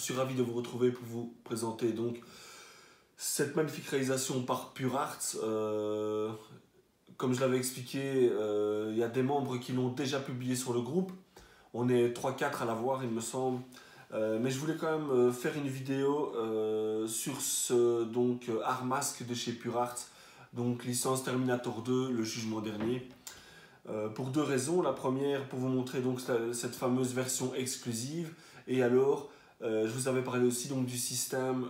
suis ravi de vous retrouver pour vous présenter donc cette magnifique réalisation par Pure Arts. Euh, comme je l'avais expliqué, euh, il y a des membres qui l'ont déjà publié sur le groupe. On est 3-4 à l'avoir, il me semble. Euh, mais je voulais quand même faire une vidéo sur ce donc art masque de chez Pure Arts, donc licence Terminator 2, le jugement dernier. pour deux raisons. La première, pour vous montrer donc cette fameuse version exclusive. Et alors, je vous avais parlé aussi donc du système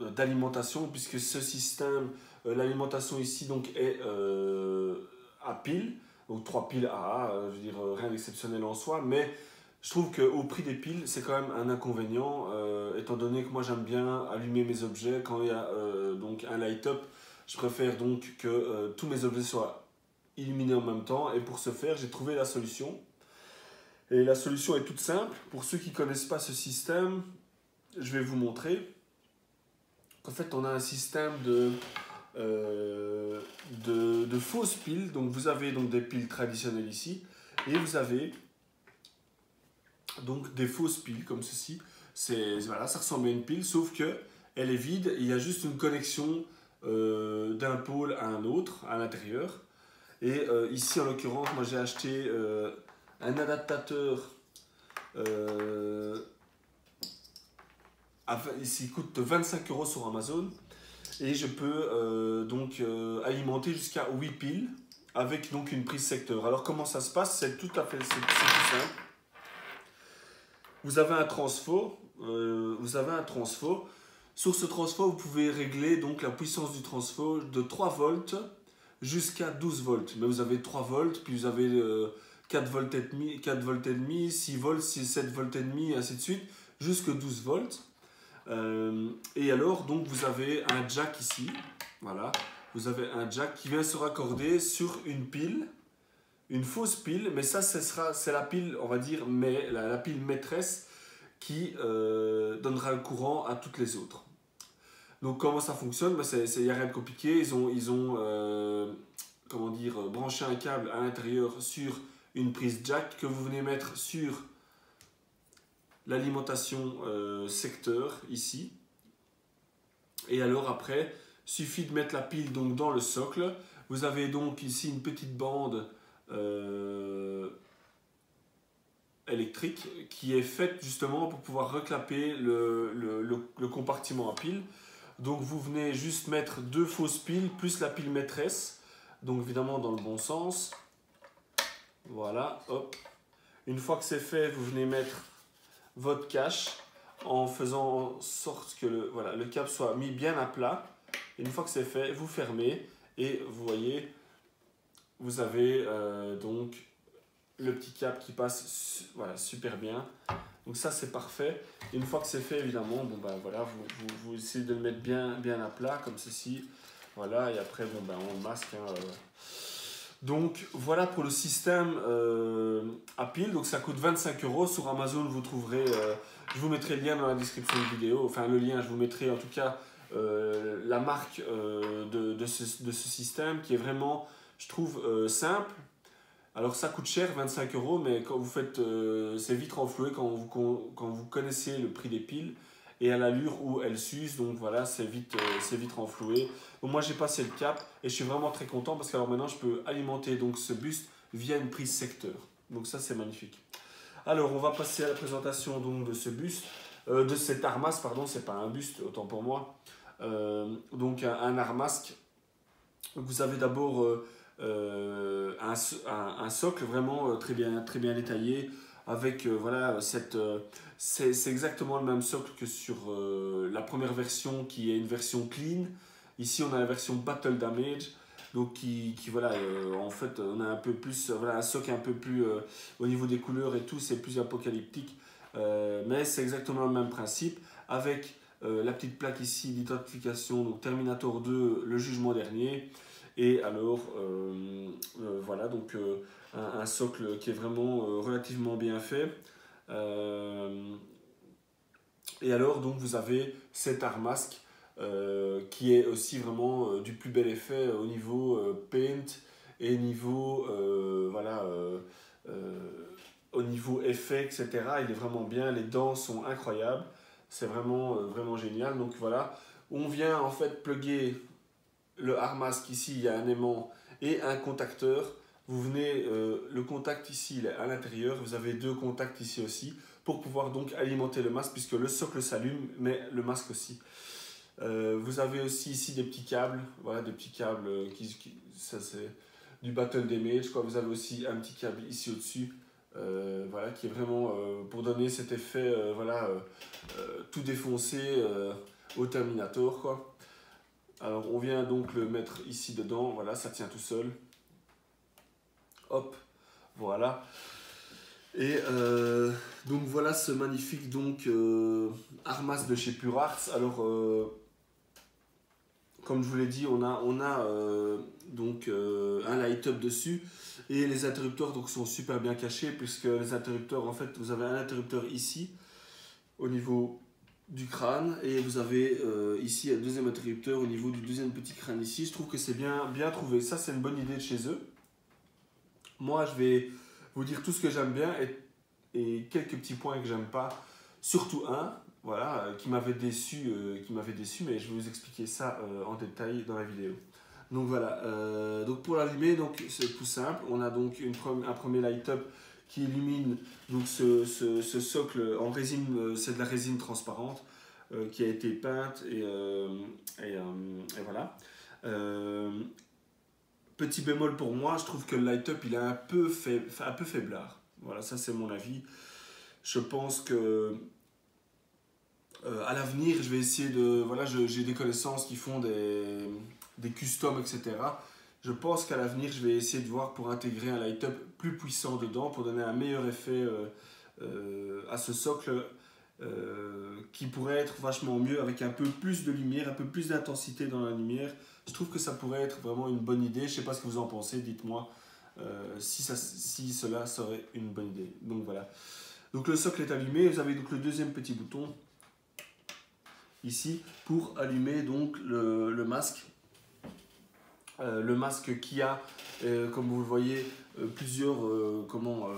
d'alimentation, puisque ce système, euh, l'alimentation ici donc est euh, à pile, donc trois piles euh, je veux dire rien d'exceptionnel en soi, mais je trouve qu'au prix des piles, c'est quand même un inconvénient, étant donné que moi j'aime bien allumer mes objets quand il y a donc un light-up, je préfère donc que tous mes objets soient illuminés en même temps, et pour ce faire, j'ai trouvé la solution. Et la solution est toute simple. Pour ceux qui ne connaissent pas ce système, je vais vous montrer. En fait, on a un système de, euh, de, fausses piles. Donc, vous avez donc des piles traditionnelles ici. Et vous avez donc des fausses piles comme ceci. Voilà, ça ressemble à une pile, sauf que elle est vide. Il y a juste une connexion euh, d'un pôle à un autre à l'intérieur. Et euh, ici, en l'occurrence, moi j'ai acheté un adaptateur il coûte 25 euros sur Amazon. Et je peux euh, donc euh, alimenter jusqu'à 8 piles avec donc une prise secteur. Alors comment ça se passe? C'est tout à fait simple. Vous avez un transfo. Euh, vous avez un transfo. Sur ce transfo, vous pouvez régler donc la puissance du transfo de 3 volts jusqu'à 12 volts. Mais vous avez 3 volts, puis vous avez 4 volts et demi, 4 volts et demi, 6 volts, 6, 7 volts et demi, ainsi de suite, jusqu'à 12 volts. Euh, et alors, donc, vous avez un jack ici. Voilà. Vous avez un jack qui vient se raccorder sur une pile, une fausse pile, mais ça, c'est la pile, on va dire, mais, la, pile maîtresse qui euh, donnera le courant à toutes les autres. Donc, comment ça fonctionne? Il n'y a rien de compliqué. Ils ont, ils ont euh, comment dire, branché un câble à l'intérieur sur une prise jack que vous venez mettre sur l'alimentation euh, secteur ici. Et alors après, suffit de mettre la pile donc dans le socle. Vous avez donc ici une petite bande euh, électrique qui est faite justement pour pouvoir reclaper le, le, compartiment à pile. Donc vous venez juste mettre deux fausses piles plus la pile maîtresse. Donc évidemment dans le bon sens. Voilà, hop. Une fois que c'est fait, vous venez mettre votre cache en faisant en sorte que le, voilà, cap soit mis bien à plat. une fois que c'est fait, vous fermez et vous voyez, vous avez euh, donc le petit cap qui passe voilà, super bien. Donc ça c'est parfait. une fois que c'est fait évidemment, bon ben voilà, vous, vous, essayez de le mettre bien, bien à plat comme ceci. Voilà, et après bon ben on masque. Hein, euh, donc voilà pour le système euh, à pile. Donc ça coûte 25 euros. Sur Amazon, vous trouverez, euh, je vous mettrai le lien dans la description de vidéo. Enfin le lien, je vous mettrai en tout cas euh, la marque de, de, ce, système qui est vraiment, je trouve, simple. Alors ça coûte cher, 25 euros, mais quand vous faites, c'est vite renfloué quand vous, quand vous connaissez le prix des piles et à l'allure où elle s'use. Donc voilà, c'est vite, euh, vite renfloué. Donc moi j'ai passé le cap et je suis vraiment très content parce que maintenant je peux alimenter donc ce buste via une prise secteur. Donc ça c'est magnifique. Alors on va passer à la présentation donc de ce buste, euh, de cet armas, pardon, c'est pas un buste autant pour moi. Euh, donc un, un armasque. Vous avez d'abord un, un, un, socle vraiment très bien, très bien détaillé avec euh, voilà cette euh, c'est exactement le même socle que sur euh, la première version qui est une version clean. Ici on a la version battle damage donc qui, qui voilà en fait on a un peu plus voilà un socle un peu plus au niveau des couleurs et tout c'est plus apocalyptique. Mais c'est exactement le même principe avec la petite plaque ici d'identification donc Terminator 2 le jugement dernier. Et alors voilà donc un, socle qui est vraiment euh, relativement bien fait. Euh, et alors, donc, vous avez cet armasque euh, qui est aussi vraiment du plus bel effet au niveau paint et niveau, voilà, au niveau niveau effet, etc. Il est vraiment bien, les dents sont incroyables. C'est vraiment, vraiment génial. Donc voilà, on vient en fait plugger le hard mask ici, il y a un aimant et un contacteur. Vous venez, le contact ici, est à l'intérieur. Vous avez deux contacts ici aussi pour pouvoir donc alimenter le masque puisque le socle s'allume, mais le masque aussi. Euh, vous avez aussi ici des petits câbles, voilà, des petits câbles euh, qui, ça c'est du battle damage. Quoi. Vous avez aussi un petit câble ici au-dessus, euh, voilà, qui est vraiment pour donner cet effet, voilà, tout défoncé au Terminator. Alors on vient donc le mettre ici dedans, voilà, ça tient tout seul. Hop, voilà. Et donc voilà ce magnifique donc Armas de chez Pure Arts. Alors comme je vous l'ai dit, on a, on a euh, donc euh, un light-up dessus et les interrupteurs sont super bien cachés puisque les interrupteurs, en fait, vous avez un interrupteur ici au niveau du crâne et vous avez euh, ici un deuxième interrupteur au niveau du deuxième petit crâne ici. Je trouve que c'est bien, bien trouvé. Ça, c'est une bonne idée de chez eux. Moi, je vais vous dire tout ce que j'aime bien et, quelques petits points que j'aime pas. Surtout un, voilà, euh, qui m'avait déçu, euh, qui m'avait déçu, mais je vais vous expliquer ça euh, en détail dans la vidéo. Donc voilà, donc pour l'allumer, donc c'est tout simple. On a donc un premier light-up qui illumine donc ce, socle en résine, c'est de la résine transparente qui a été peinte et voilà. Petit bémol pour moi, je trouve que le light-up il est un peu, peu faiblard. Voilà, ça c'est mon avis. Je pense que euh, à l'avenir, je vais essayer de. Voilà, j'ai des connaissances qui font des, des customs, etc. Je pense qu'à l'avenir, je vais essayer de voir pour intégrer un light-up plus puissant dedans, pour donner un meilleur effet euh, euh, à ce socle qui pourrait être vachement mieux avec un peu plus de lumière, un peu plus d'intensité dans la lumière. Je trouve que ça pourrait être vraiment une bonne idée. Je ne sais pas ce que vous en pensez, dites-moi si, ça, si cela serait une bonne idée. Donc voilà. Donc le socle est allumé, vous avez donc le deuxième petit bouton ici pour allumer donc le, masque. Euh, le masque qui a, euh, comme vous le voyez, euh, plusieurs, comment,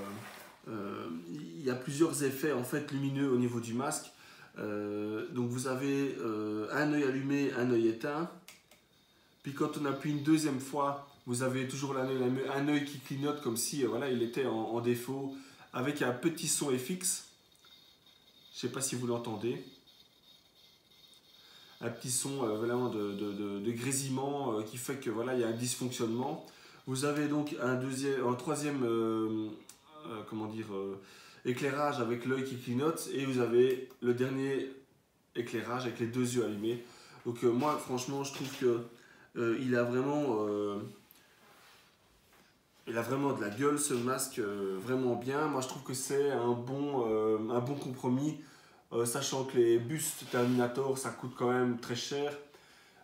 il y a plusieurs effets en fait lumineux au niveau du masque. donc vous avez un œil allumé, un œil éteint. Puis quand on appuie une deuxième fois, vous avez toujours un œil qui clignote comme si voilà, il était en, défaut avec un petit son FX. Je ne sais pas si vous l'entendez un petit son euh, vraiment de, grésillement euh, qui fait que voilà il y a un dysfonctionnement. Vous avez donc un deuxième, un troisième, euh, comment dire, éclairage avec l'œil qui clignote et vous avez le dernier éclairage avec les deux yeux allumés. Donc moi franchement je trouve que il a vraiment il a vraiment de la gueule ce masque, vraiment bien. Moi je trouve que c'est un, bon compromis euh, sachant que les bustes Terminator, ça coûte quand même très cher.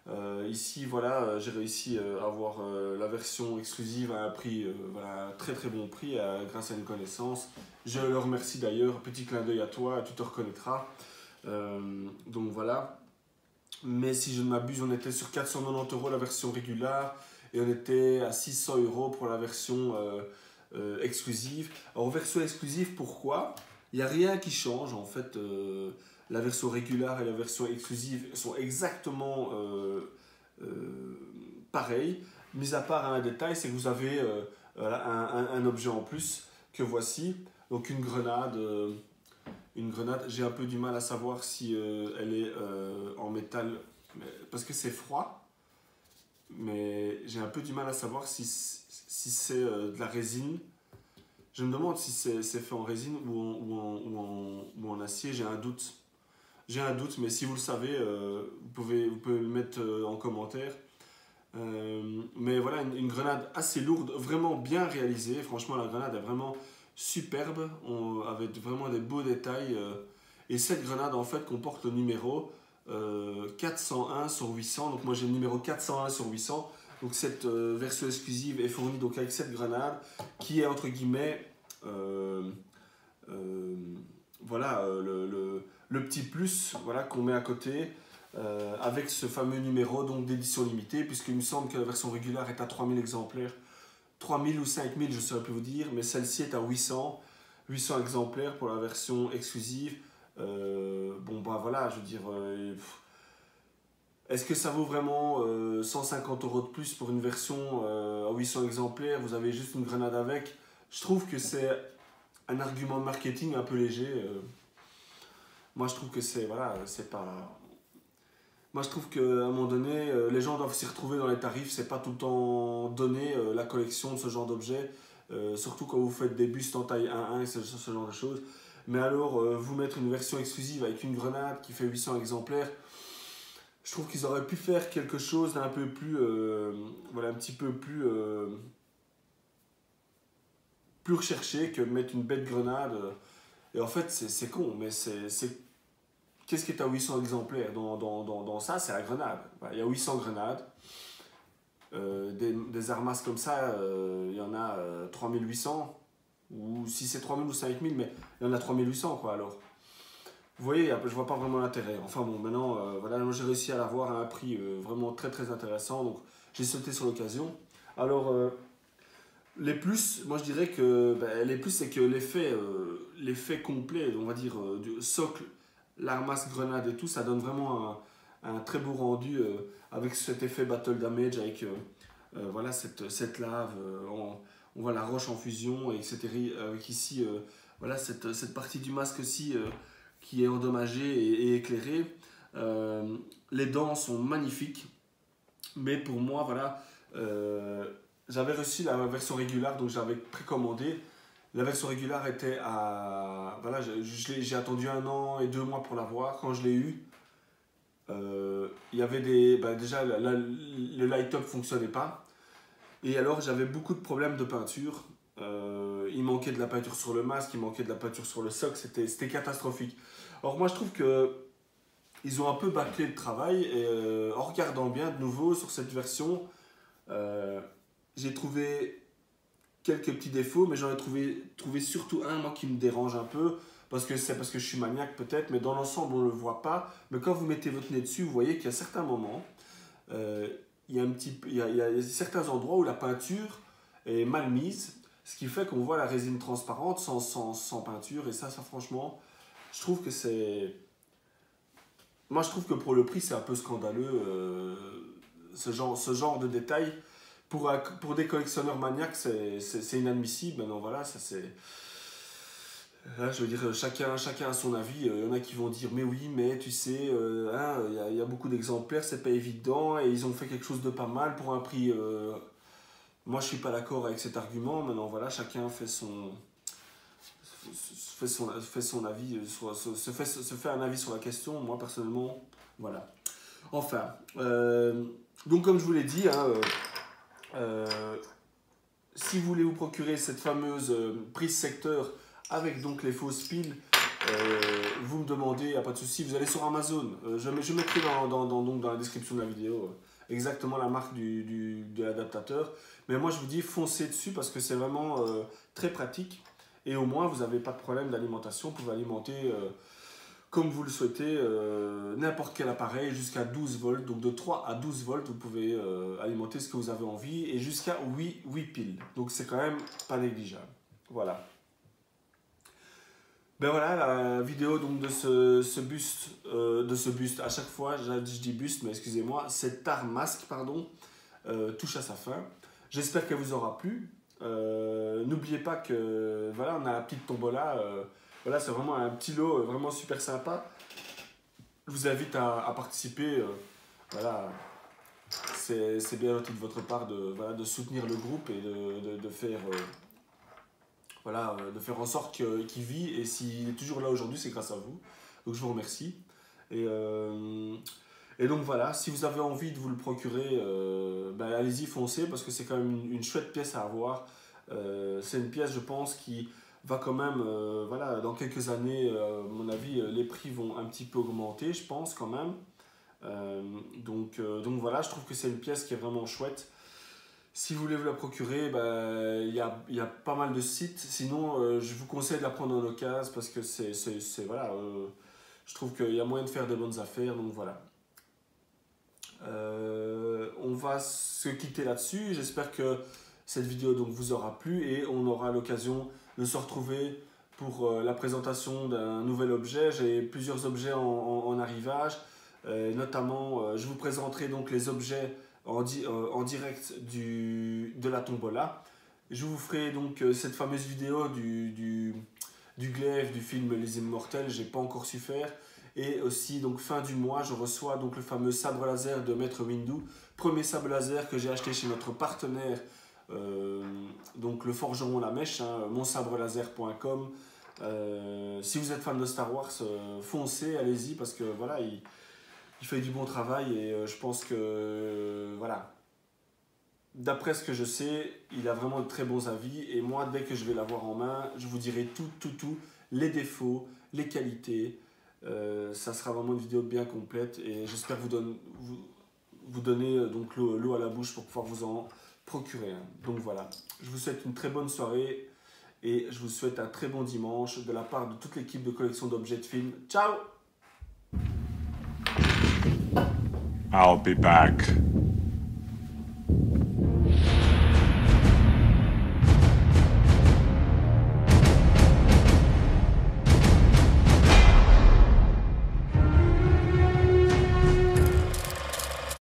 Euh, ici, voilà, euh, j'ai réussi à avoir la version exclusive à un prix, voilà, très très bon prix, grâce à une connaissance. Je le remercie d'ailleurs, petit clin d'œil à toi, tu te reconnaîtras. donc voilà. Mais si je ne m'abuse, on était sur 490 euros la version régulière et on était à 600 euros pour la version exclusive. Alors, version exclusive, pourquoi? Il n'y a rien qui change en fait. Euh, la version régulière et la version exclusive sont exactement euh, euh, pareilles, mis à part un détail, c'est que vous avez un, objet en plus que voici, donc une grenade. une grenade, j'ai un peu du mal à savoir si elle est en métal, parce que c'est froid, mais j'ai un peu du mal à savoir si, si c'est de la résine je me demande si c'est fait en résine ou en, ou en, ou en, acier, j'ai un doute. J'ai un doute, mais si vous le savez, euh, vous, pouvez, vous pouvez le mettre euh, en commentaire. Euh, mais voilà, une, grenade assez lourde, vraiment bien réalisée. Franchement, la grenade est vraiment superbe, on, avec vraiment des beaux détails. et cette grenade, en fait, comporte le numéro 401 sur 800. Donc moi, j'ai le numéro 401 sur 800. Donc cette version exclusive est fournie donc avec cette grenade qui est entre guillemets voilà le, petit plus voilà, qu'on met à côté avec ce fameux numéro donc d'édition limitée puisqu'il me semble que la version régulière est à 3000 exemplaires 3000 ou 5000 je ne saurais plus vous dire mais celle-ci est à 800 800 exemplaires pour la version exclusive. bon, bah voilà, je veux dire, est-ce que ça vaut vraiment 150 euros de plus pour une version à 800 exemplaires? Vous avez juste une grenade avec. Je trouve que c'est un argument marketing un peu léger. Moi, je trouve que c'est voilà, c'est pas moi, je trouve qu'à un moment donné, euh, les gens doivent s'y retrouver dans les tarifs. C'est pas tout le temps donné euh, la collection de ce genre d'objets, euh, surtout quand vous faites des bustes en taille 1-1 et ce, genre de choses. Mais alors, vous mettre une version exclusive avec une grenade qui fait 800 exemplaires, je trouve qu'ils auraient pu faire quelque chose d'un peu plus, voilà, un petit peu plus, plus recherché que mettre une bête grenade. Et en fait, c'est con, mais c'est Qu'est-ce qui est à 800 exemplaires dans, dans, dans, dans ça? C'est la grenade. Il y a 800 grenades. Euh, des, des, armas comme ça, euh, il y en a 3800. Euh, ou si c'est 3000 ou 5000, mais il y en a 3800 quoi alors. Vous voyez, je vois pas vraiment l'intérêt. Enfin bon, maintenant, voilà, j'ai réussi à l'avoir à un prix vraiment très très intéressant. Donc j'ai sauté sur l'occasion. Alors, les plus, moi je dirais que ben, les plus, c'est que l'effet l'effet complet, on va dire, du socle l'armasse grenade et tout, ça donne vraiment un, très beau rendu euh, avec cet effet battle damage, avec euh, euh, voilà, cette, lave, on, voit la roche en fusion, etc. Avec ici, voilà, cette, cette, partie du masque aussi qui est endommagée et, éclairée. les dents sont magnifiques, mais pour moi, voilà, j'avais reçu la version régulière, donc j'avais précommandé. La version régulière était à. Voilà, j'ai attendu un an et deux mois pour l'avoir. Quand je l'ai eu, euh, il y avait des. Bah, déjà, le light-up fonctionnait pas. Et alors, j'avais beaucoup de problèmes de peinture. Euh, il manquait de la peinture sur le masque, il manquait de la peinture sur le socle, c'était catastrophique. Or, moi, je trouve que ils ont un peu bâclé le travail. Euh, en regardant bien de nouveau sur cette version, j'ai trouvé quelques petits défauts, mais j'en ai trouvé, trouvé surtout un, moi, qui me dérange un peu, parce que c'est parce que je suis maniaque peut-être, mais dans l'ensemble, on ne le voit pas. Mais quand vous mettez votre nez dessus, vous voyez qu'il y a certains moments, euh, il, y a un petit, il, y a, certains endroits où la peinture est mal mise, ce qui fait qu'on voit la résine transparente sans, sans, sans, peinture, et ça, ça franchement, je trouve que c'est... Moi, je trouve que pour le prix, c'est un peu scandaleux, euh, ce, genre, ce genre de détails pour, pour des collectionneurs maniaques, c'est inadmissible. Maintenant, voilà, ça c'est. Là, je veux dire, chacun, chacun a son avis. Il y en a qui vont dire, mais oui, mais tu sais, euh, hein, il y, a beaucoup d'exemplaires, c'est pas évident, et ils ont fait quelque chose de pas mal pour un prix. Euh, moi, je suis pas d'accord avec cet argument. Maintenant, voilà, chacun fait son, fait son, fait son avis, sur, se, fait, se fait un avis sur la question. Moi, personnellement, voilà. Enfin, euh, donc comme je vous l'ai dit, hein, euh, si vous voulez vous procurer cette fameuse euh, prise secteur avec donc les fausses piles, euh, vous me demandez, a pas de souci, vous allez sur Amazon. je, je mettrai dans, donc dans la description de la vidéo exactement la marque du, de l'adaptateur. Mais moi je vous dis foncez dessus parce que c'est vraiment très pratique. Et au moins vous n'avez pas de problème d'alimentation, vous pouvez alimenter comme vous le souhaitez, euh, n'importe quel appareil jusqu'à 12 volts. Donc de 3 à 12 volts, vous pouvez euh, alimenter ce que vous avez envie et jusqu'à 8, 8 piles. Donc c'est quand même pas négligeable. Voilà. Ben voilà la vidéo donc de ce, ce buste, euh, de ce buste. À chaque fois, je dis buste, mais excusez-moi, cet art masque, pardon, touche à sa fin. J'espère qu'elle vous aura plu. N'oubliez pas que voilà, on a la petite tombola voilà, c'est vraiment un petit lot euh, vraiment super sympa. Je vous invite à, participer. Euh, voilà, c'est bien de votre part de, soutenir le groupe et de, euh, faire en sorte qu'il vit. Et s'il est toujours là aujourd'hui, c'est grâce à vous. Donc je vous remercie. Et, donc voilà, si vous avez envie de vous le procurer, ben, allez-y, foncez, parce que c'est quand même une, chouette pièce à avoir. c'est une pièce, je pense, qui va quand même, euh, voilà, dans quelques années, euh, à mon avis, euh, les prix vont un petit peu augmenter, je pense quand même. donc, donc voilà, je trouve que c'est une pièce qui est vraiment chouette. Si vous voulez vous la procurer, bah, il y, a, y, a, pas mal de sites. Sinon, je vous conseille de la prendre en occasion parce que c'est, voilà, je trouve qu'il y a moyen de faire de bonnes affaires. Donc voilà. on va se quitter là-dessus. J'espère que cette vidéo donc, vous aura plu et on aura l'occasion de se retrouver pour euh, la présentation d'un nouvel objet. J'ai plusieurs objets en, arrivage. notamment, je vous présenterai donc les objets en, en direct du, de la tombola. Je vous ferai donc cette fameuse vidéo du, du, du glaive du film Les Immortels. J'ai pas encore su faire. Et aussi, donc fin du mois, je reçois donc le fameux sabre laser de Maître Windu. Premier sabre laser que j'ai acheté chez notre partenaire, euh, donc le forgeron La Mèche, hein, monsabrelaser.com. Euh, si vous êtes fan de Star Wars, euh, foncez, allez-y, parce que voilà, il, fait du bon travail et je pense que, voilà, d'après ce que je sais, il a vraiment de très bons avis. Et moi, dès que je vais l'avoir en main, je vous dirai tout, tout, tout, les défauts, les qualités, euh, ça sera vraiment une vidéo bien complète et j'espère vous, vous, vous, donner euh, donc l'eau à la bouche pour pouvoir vous en procurer. Donc voilà, je vous souhaite une très bonne soirée et je vous souhaite un très bon dimanche de la part de toute l'équipe de collection d'objets de film. Ciao I'll be back.